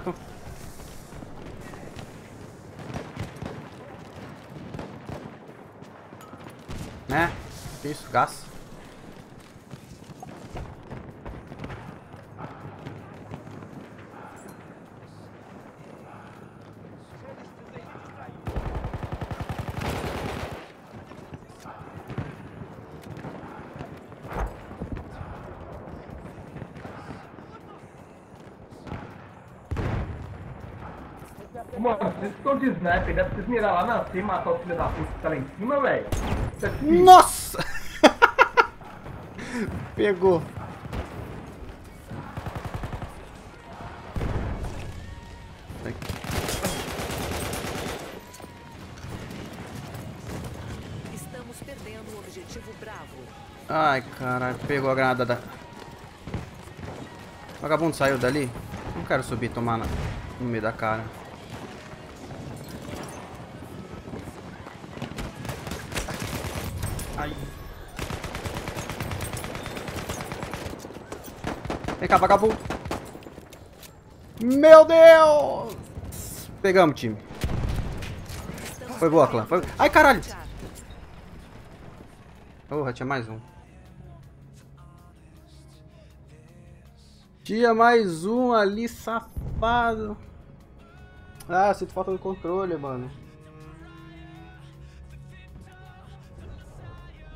Com... Né? Isso, gás. Mano, vocês estão de sniper, deve vocês mirar lá na cima e matar o filho da puta que tá lá em cima, velho. Isso aqui- Nossa! Pegou. Estamos perdendo o objetivo Bravo. Ai, caralho. Pegou a granada da... O vagabundo saiu dali? Não quero subir e tomar na- no meio da cara. Ai. Vem cá, vagabundo. Meu Deus! Pegamos, time. Foi boa, clã. Foi- Ai, caralho. Porra, tinha mais um. Tinha mais um ali, safado. Ah, sinto falta do controle, mano.